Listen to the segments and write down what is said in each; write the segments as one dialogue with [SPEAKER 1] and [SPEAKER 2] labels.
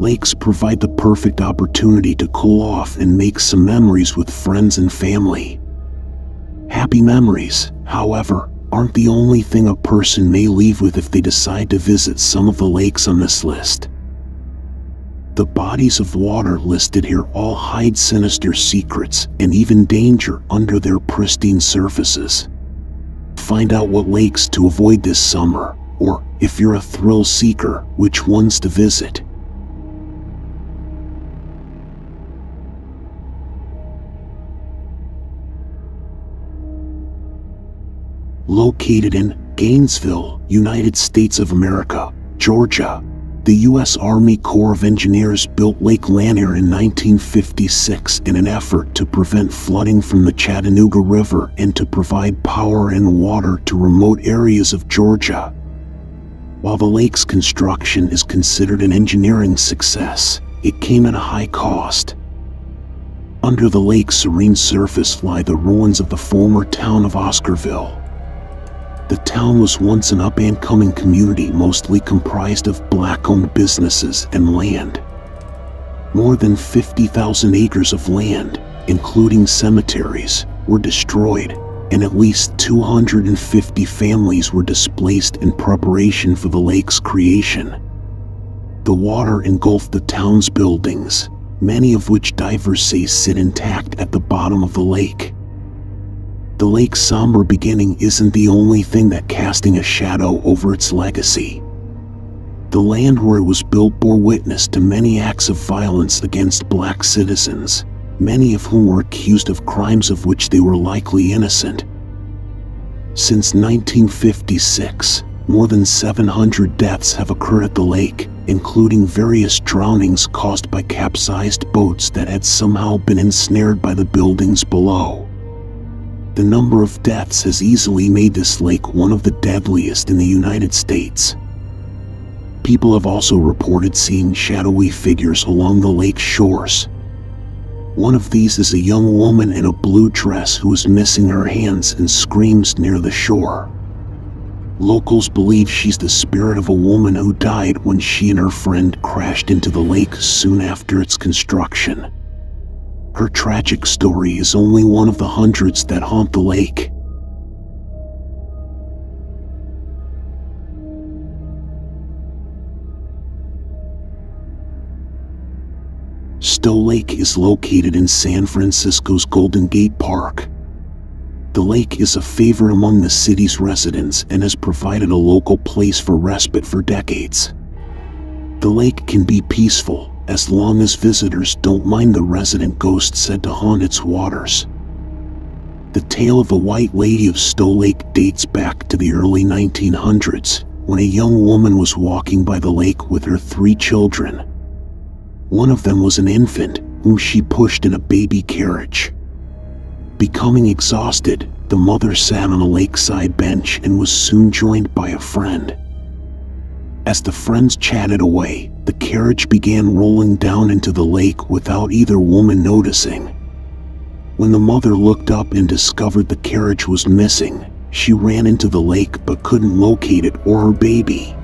[SPEAKER 1] Lakes provide the perfect opportunity to cool off and make some memories with friends and family. Happy memories, however, aren't the only thing a person may leave with if they decide to visit some of the lakes on this list. The bodies of water listed here all hide sinister secrets and even danger under their pristine surfaces. Find out what lakes to avoid this summer, or if you're a thrill seeker, which ones to visit. Located in Gainesville, United States of America, Georgia, the U.S. Army Corps of Engineers built Lake Lanier in 1956 in an effort to prevent flooding from the Chattahoochee River and to provide power and water to remote areas of Georgia. While the lake's construction is considered an engineering success, it came at a high cost. Under the lake's serene surface lie the ruins of the former town of Oscarville. The town was once an up-and-coming community mostly comprised of black-owned businesses and land. More than 50,000 acres of land, including cemeteries, were destroyed, and at least 250 families were displaced in preparation for the lake's creation. The water engulfed the town's buildings, many of which divers say sit intact at the bottom of the lake. The lake's somber beginning isn't the only thing that casting a shadow over its legacy. The land where it was built bore witness to many acts of violence against black citizens, many of whom were accused of crimes of which they were likely innocent. Since 1956, more than 700 deaths have occurred at the lake, including various drownings caused by capsized boats that had somehow been ensnared by the buildings below. The number of deaths has easily made this lake one of the deadliest in the United States. People have also reported seeing shadowy figures along the lake's shores. One of these is a young woman in a blue dress who is missing her hands and screams near the shore. Locals believe she's the spirit of a woman who died when she and her friend crashed into the lake soon after its construction. Her tragic story is only one of the hundreds that haunt the lake. Stow Lake is located in San Francisco's Golden Gate Park. The lake is a favorite among the city's residents and has provided a local place for respite for decades. The lake can be peaceful, as long as visitors don't mind the resident ghost said to haunt its waters. The tale of the White Lady of Stow Lake dates back to the early 1900s when a young woman was walking by the lake with her three children. One of them was an infant whom she pushed in a baby carriage. Becoming exhausted, the mother sat on a lakeside bench and was soon joined by a friend. As the friends chatted away, the carriage began rolling down into the lake without either woman noticing. When the mother looked up and discovered the carriage was missing, she ran into the lake but couldn't locate it or her baby.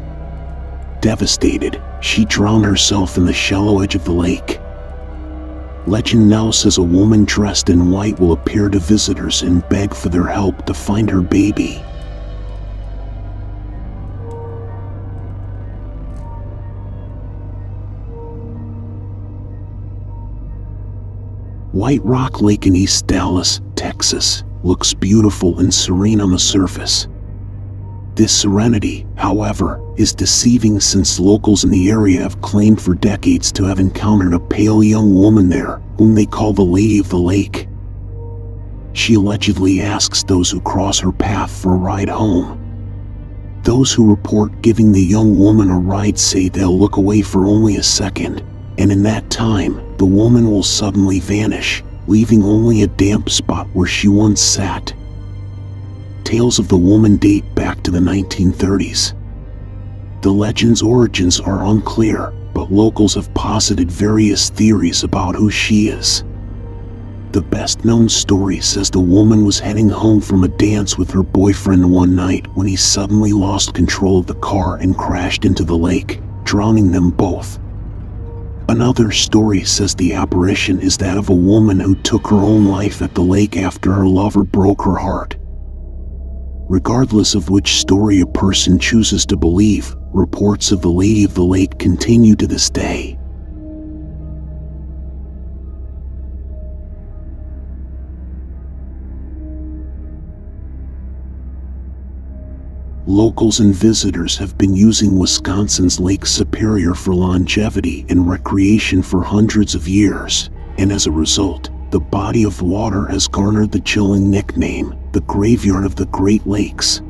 [SPEAKER 1] Devastated, she drowned herself in the shallow edge of the lake. Legend now says a woman dressed in white will appear to visitors and beg for their help to find her baby. White Rock Lake in East Dallas, Texas, looks beautiful and serene on the surface. This serenity, however, is deceiving since locals in the area have claimed for decades to have encountered a pale young woman there, whom they call the Lady of the Lake. She allegedly asks those who cross her path for a ride home. Those who report giving the young woman a ride say they'll look away for only a second, and in that time, the woman will suddenly vanish, leaving only a damp spot where she once sat. Tales of the woman date back to the 1930s. The legend's origins are unclear, but locals have posited various theories about who she is. The best known story says the woman was heading home from a dance with her boyfriend one night when he suddenly lost control of the car and crashed into the lake, drowning them both. Another story says the apparition is that of a woman who took her own life at the lake after her lover broke her heart. Regardless of which story a person chooses to believe, reports of the Lady of the Lake continue to this day. Locals and visitors have been using Wisconsin's Lake Superior for longevity and recreation for hundreds of years, and as a result, the body of water has garnered the chilling nickname, the Graveyard of the Great Lakes.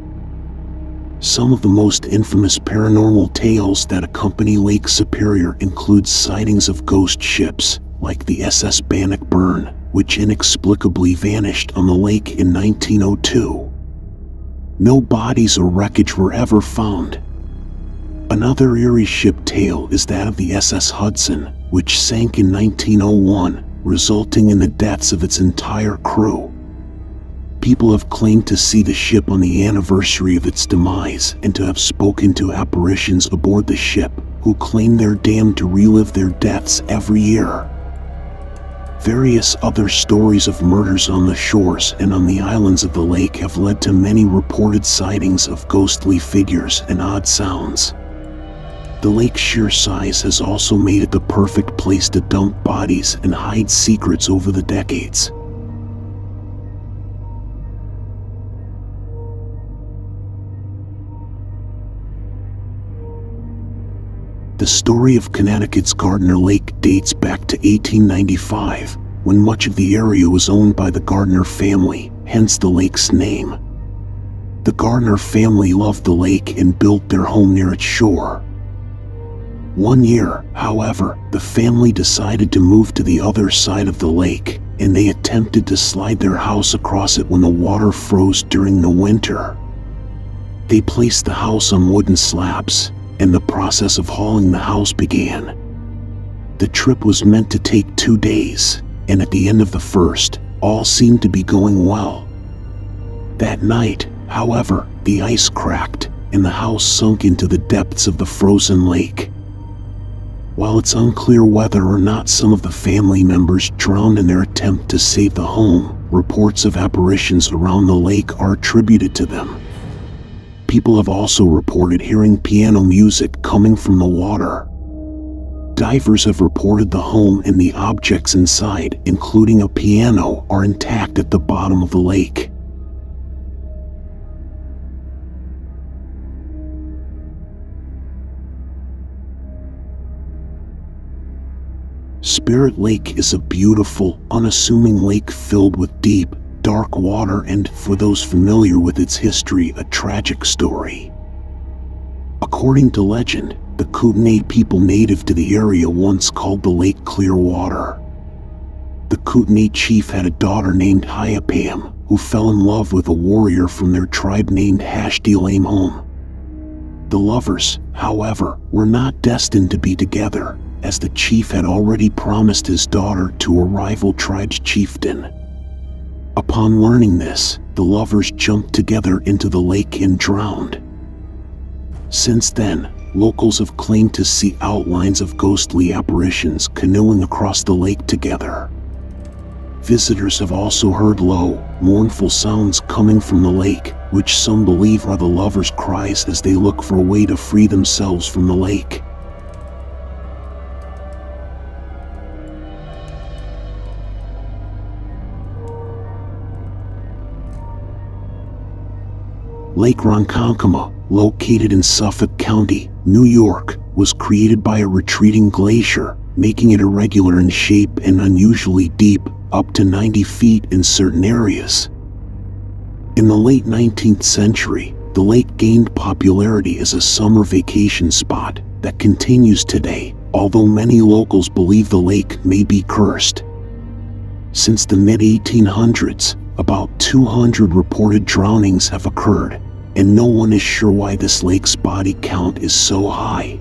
[SPEAKER 1] Some of the most infamous paranormal tales that accompany Lake Superior include sightings of ghost ships, like the SS Bannockburn, which inexplicably vanished on the lake in 1902. No bodies or wreckage were ever found. Another eerie ship tale is that of the SS Hudson, which sank in 1901, resulting in the deaths of its entire crew. People have claimed to see the ship on the anniversary of its demise and to have spoken to apparitions aboard the ship who claim they're damned to relive their deaths every year. Various other stories of murders on the shores and on the islands of the lake have led to many reported sightings of ghostly figures and odd sounds. The lake's sheer size has also made it the perfect place to dump bodies and hide secrets over the decades. The story of Connecticut's Gardner Lake dates back to 1895, when much of the area was owned by the Gardner family, hence the lake's name. The Gardner family loved the lake and built their home near its shore. One year, however, the family decided to move to the other side of the lake, and they attempted to slide their house across it when the water froze during the winter. They placed the house on wooden slabs, and the process of hauling the house began. The trip was meant to take two days, and at the end of the first, all seemed to be going well. That night, however, the ice cracked, and the house sunk into the depths of the frozen lake. While it's unclear whether or not some of the family members drowned in their attempt to save the home, reports of apparitions around the lake are attributed to them. People have also reported hearing piano music coming from the water. Divers have reported the home and the objects inside, including a piano, are intact at the bottom of the lake. Spirit Lake is a beautiful, unassuming lake filled with deep, dark water and, for those familiar with its history, a tragic story. According to legend, the Kootenai people native to the area once called the lake Clearwater. The Kootenai chief had a daughter named Hyapam, who fell in love with a warrior from their tribe named Hashdilamhom. The lovers, however, were not destined to be together, as the chief had already promised his daughter to a rival tribe's chieftain. Upon learning this, the lovers jumped together into the lake and drowned. Since then, locals have claimed to see outlines of ghostly apparitions canoeing across the lake together. Visitors have also heard low, mournful sounds coming from the lake, which some believe are the lovers' cries as they look for a way to free themselves from the lake. Lake Ronkonkoma, located in Suffolk County, New York, was created by a retreating glacier, making it irregular in shape and unusually deep, up to 90 feet in certain areas. In the late 19th century, the lake gained popularity as a summer vacation spot that continues today, although many locals believe the lake may be cursed. Since the mid 1800s, about 200 reported drownings have occurred, and no one is sure why this lake's body count is so high.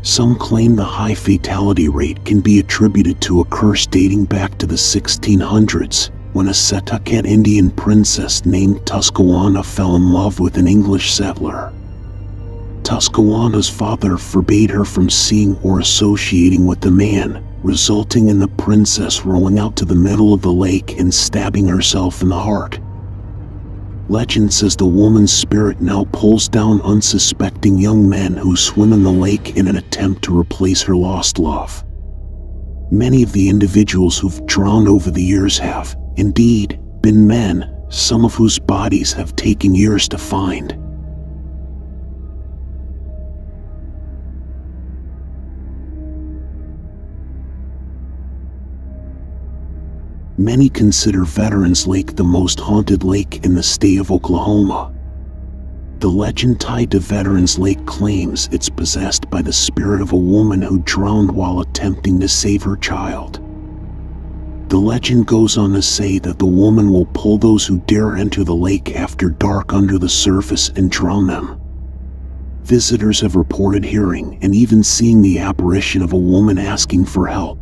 [SPEAKER 1] Some claim the high fatality rate can be attributed to a curse dating back to the 1600s, when a Setauket Indian princess named Tuscawana fell in love with an English settler. Tuscawana's father forbade her from seeing or associating with the man, resulting in the princess rowing out to the middle of the lake and stabbing herself in the heart. Legend says the woman's spirit now pulls down unsuspecting young men who swim in the lake in an attempt to replace her lost love. Many of the individuals who've drowned over the years have, indeed, been men, some of whose bodies have taken years to find. Many consider Veterans Lake the most haunted lake in the state of Oklahoma. The legend tied to Veterans Lake claims it's possessed by the spirit of a woman who drowned while attempting to save her child. The legend goes on to say that the woman will pull those who dare enter the lake after dark under the surface and drown them. Visitors have reported hearing and even seeing the apparition of a woman asking for help.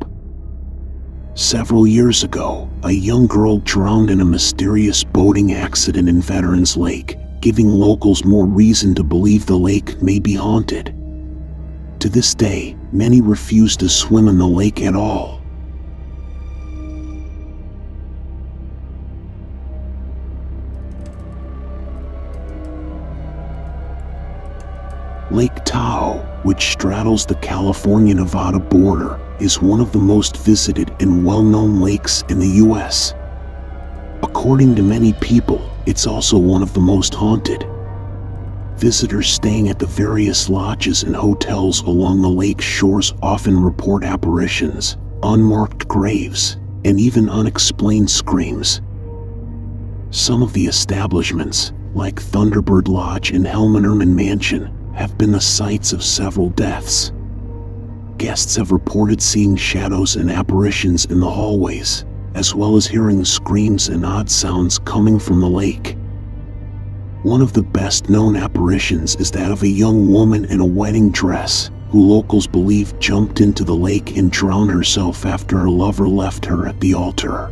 [SPEAKER 1] Several years ago, a young girl drowned in a mysterious boating accident in Veterans Lake, giving locals more reason to believe the lake may be haunted. To this day, many refuse to swim in the lake at all. Lake which straddles the California-Nevada border, is one of the most visited and well-known lakes in the U.S. According to many people, it's also one of the most haunted. Visitors staying at the various lodges and hotels along the lake shores often report apparitions, unmarked graves, and even unexplained screams. Some of the establishments, like Thunderbird Lodge and Hellman Mansion, have been the sites of several deaths. Guests have reported seeing shadows and apparitions in the hallways, as well as hearing screams and odd sounds coming from the lake. One of the best known apparitions is that of a young woman in a wedding dress who locals believe jumped into the lake and drowned herself after her lover left her at the altar.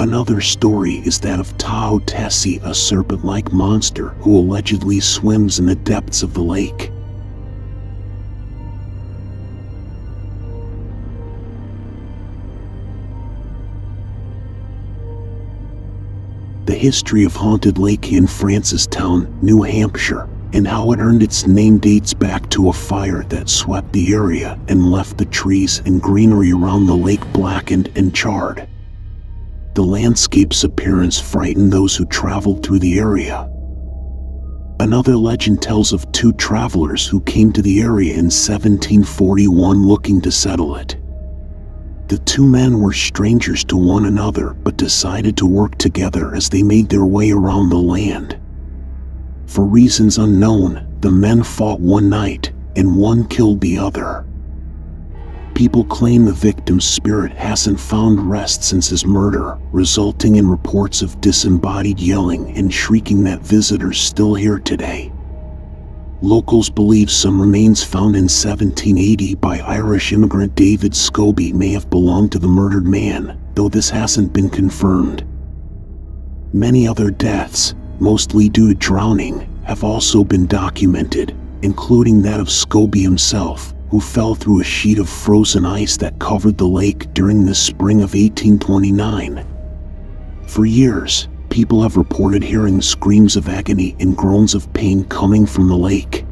[SPEAKER 1] Another story is that of Tahoe Tessie, a serpent-like monster who allegedly swims in the depths of the lake. The history of Haunted Lake in Francestown, New Hampshire, and how it earned its name dates back to a fire that swept the area and left the trees and greenery around the lake blackened and charred. The landscape's appearance frightened those who traveled through the area. Another legend tells of two travelers who came to the area in 1741 looking to settle it. The two men were strangers to one another but decided to work together as they made their way around the land. For reasons unknown, the men fought one night and one killed the other. People claim the victim's spirit hasn't found rest since his murder, resulting in reports of disembodied yelling and shrieking that visitors still hear today. Locals believe some remains found in 1780 by Irish immigrant David Scobie may have belonged to the murdered man, though this hasn't been confirmed. Many other deaths, mostly due to drowning, have also been documented, including that of Scobie himself, who fell through a sheet of frozen ice that covered the lake during the spring of 1829. For years, people have reported hearing screams of agony and groans of pain coming from the lake.